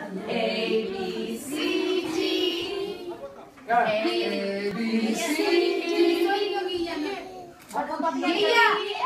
A, B, C, D. A, B, C, D. Iya.